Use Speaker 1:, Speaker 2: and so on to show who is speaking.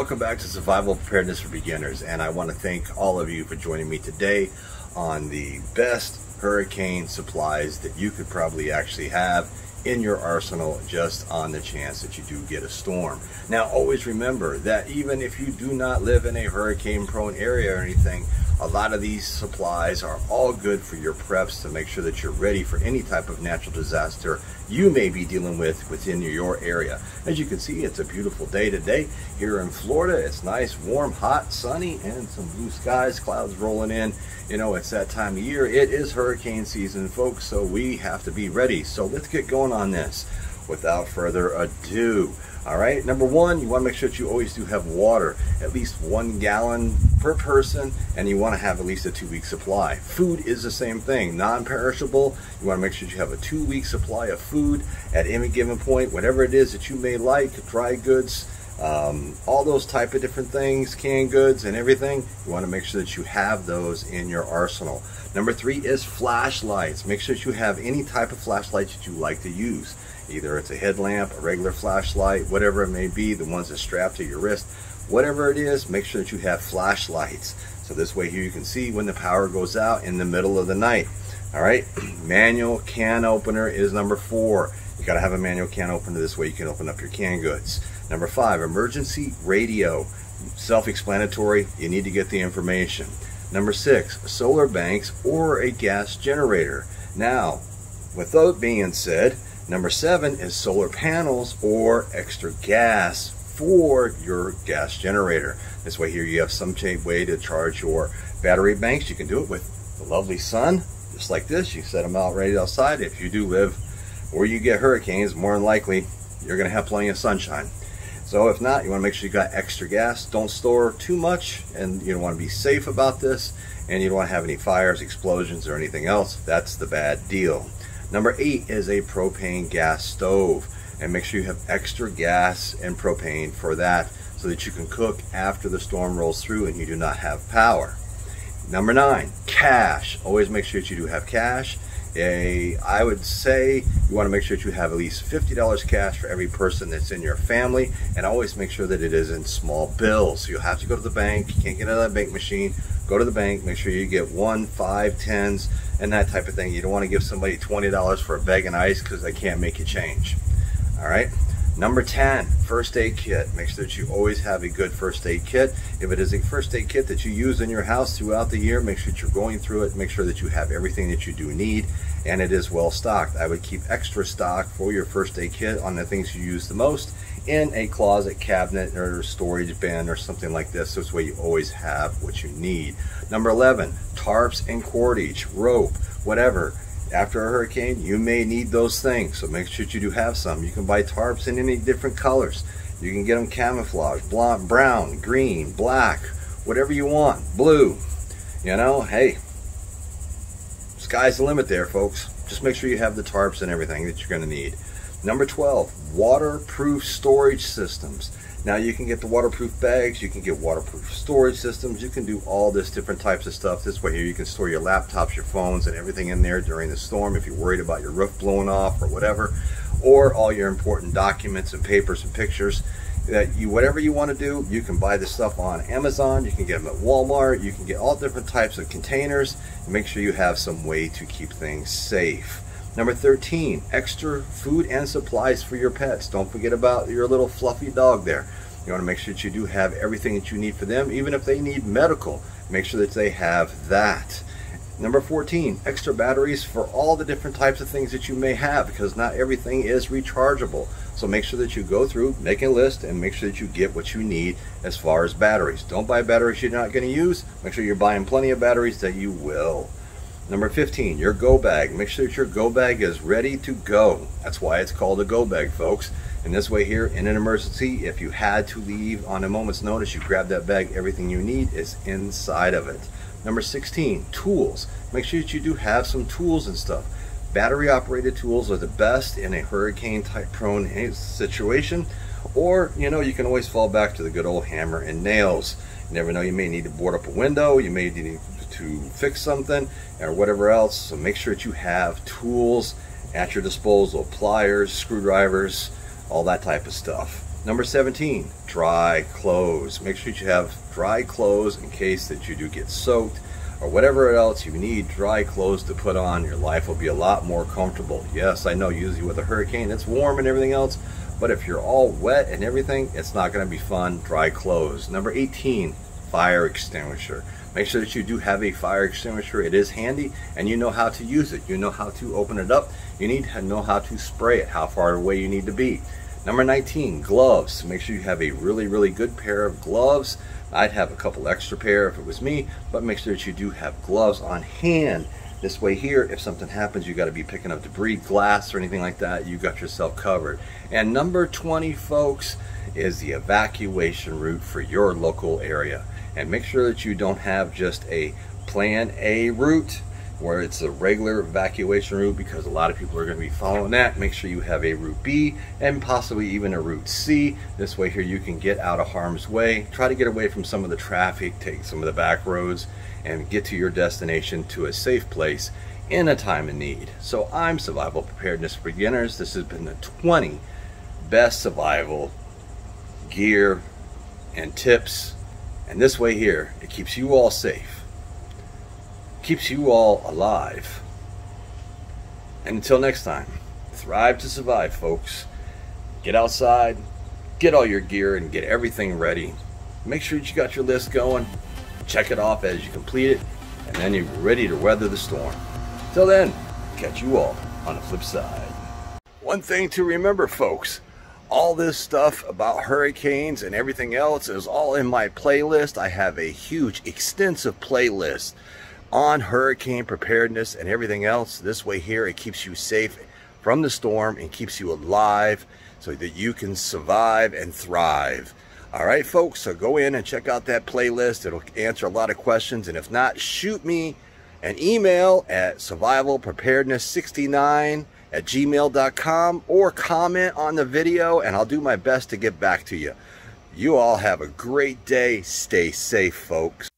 Speaker 1: welcome back to Survival Preparedness for Beginners. And I want to thank all of you for joining me today on the best hurricane supplies that you could probably actually have in your arsenal just on the chance that you do get a storm. Now, always remember that even if you do not live in a hurricane prone area or anything, a lot of these supplies are all good for your preps to make sure that you're ready for any type of natural disaster you may be dealing with within your area. As you can see, it's a beautiful day today here in Florida. It's nice, warm, hot, sunny, and some blue skies, clouds rolling in. You know, it's that time of year. It is hurricane season, folks, so we have to be ready. So let's get going on this without further ado. All right, number one, you want to make sure that you always do have water, at least one gallon per person, and you want to have at least a two week supply. Food is the same thing, non perishable. You want to make sure that you have a two week supply of food at any given point, whatever it is that you may like, dry goods, um, all those type of different things, canned goods and everything, you want to make sure that you have those in your arsenal. Number three is flashlights. Make sure that you have any type of flashlight that you like to use. Either it's a headlamp, a regular flashlight, whatever it may be, the ones that strap to your wrist, whatever it is, make sure that you have flashlights. So this way here you can see when the power goes out in the middle of the night. All right, manual can opener is number four. You gotta have a manual can opener. This way you can open up your canned goods. Number five, emergency radio. Self-explanatory, you need to get the information. Number six, solar banks or a gas generator. Now, with that being said, Number seven is solar panels or extra gas for your gas generator. This way here you have some way to charge your battery banks. You can do it with the lovely sun, just like this. You set them out right outside. If you do live where you get hurricanes, more than likely you're gonna have plenty of sunshine. So if not, you wanna make sure you got extra gas. Don't store too much and you don't wanna be safe about this and you don't wanna have any fires, explosions, or anything else. That's the bad deal. Number eight is a propane gas stove. And make sure you have extra gas and propane for that so that you can cook after the storm rolls through and you do not have power. Number nine, cash. Always make sure that you do have cash. A, I would say you want to make sure that you have at least $50 cash for every person that's in your family and always make sure that it is in small bills. So you'll have to go to the bank. You can't get out of that bank machine. Go to the bank. Make sure you get one, five, tens, and that type of thing. You don't want to give somebody $20 for a bag of ice because they can't make you change. All right. Number 10, first aid kit. Make sure that you always have a good first aid kit. If it is a first aid kit that you use in your house throughout the year, make sure that you're going through it. Make sure that you have everything that you do need and it is well stocked. I would keep extra stock for your first aid kit on the things you use the most in a closet cabinet or storage bin or something like this. So this way you always have what you need. Number 11, tarps and cordage, rope, whatever after a hurricane, you may need those things. So make sure you do have some. You can buy tarps in any different colors. You can get them camouflage, blonde, brown, green, black, whatever you want, blue. You know, hey, sky's the limit there, folks. Just make sure you have the tarps and everything that you're going to need. Number 12, waterproof storage systems. Now you can get the waterproof bags, you can get waterproof storage systems, you can do all this different types of stuff. This way here you can store your laptops, your phones, and everything in there during the storm if you're worried about your roof blowing off or whatever, or all your important documents and papers and pictures. That you, whatever you want to do, you can buy this stuff on Amazon, you can get them at Walmart, you can get all different types of containers, and make sure you have some way to keep things safe. Number 13, extra food and supplies for your pets. Don't forget about your little fluffy dog there. You want to make sure that you do have everything that you need for them, even if they need medical. Make sure that they have that. Number 14, extra batteries for all the different types of things that you may have because not everything is rechargeable. So make sure that you go through, make a list, and make sure that you get what you need as far as batteries. Don't buy batteries you're not going to use. Make sure you're buying plenty of batteries that you will. Number 15, your go bag. Make sure that your go bag is ready to go. That's why it's called a go bag, folks. And this way here, in an emergency, if you had to leave on a moment's notice, you grab that bag, everything you need is inside of it. Number 16, tools. Make sure that you do have some tools and stuff. Battery operated tools are the best in a hurricane type prone situation. Or, you know, you can always fall back to the good old hammer and nails. You never know, you may need to board up a window, you may need to fix something or whatever else. So make sure that you have tools at your disposal, pliers, screwdrivers, all that type of stuff. Number 17, dry clothes. Make sure that you have dry clothes in case that you do get soaked or whatever else you need dry clothes to put on. Your life will be a lot more comfortable. Yes, I know usually with a hurricane it's warm and everything else, but if you're all wet and everything, it's not going to be fun. Dry clothes. Number 18, fire extinguisher. Make sure that you do have a fire extinguisher. It is handy and you know how to use it. You know how to open it up. You need to know how to spray it, how far away you need to be. Number 19, gloves. Make sure you have a really, really good pair of gloves. I'd have a couple extra pair if it was me, but make sure that you do have gloves on hand. This way here, if something happens, you got to be picking up debris, glass, or anything like that, you got yourself covered. And number 20, folks, is the evacuation route for your local area. And make sure that you don't have just a plan A route where it's a regular evacuation route because a lot of people are going to be following that. Make sure you have a route B and possibly even a route C. This way here you can get out of harm's way. Try to get away from some of the traffic, take some of the back roads and get to your destination to a safe place in a time of need. So I'm Survival Preparedness for Beginners. This has been the 20 best survival gear and tips. And this way here, it keeps you all safe keeps you all alive. And until next time, thrive to survive, folks. Get outside, get all your gear, and get everything ready. Make sure that you got your list going. Check it off as you complete it, and then you're ready to weather the storm. Till then, catch you all on the flip side. One thing to remember, folks all this stuff about hurricanes and everything else is all in my playlist. I have a huge, extensive playlist on hurricane preparedness and everything else. This way here, it keeps you safe from the storm and keeps you alive so that you can survive and thrive. All right, folks, so go in and check out that playlist. It'll answer a lot of questions. And if not, shoot me an email at survivalpreparedness69 at gmail.com or comment on the video and I'll do my best to get back to you. You all have a great day. Stay safe, folks.